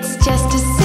It's just a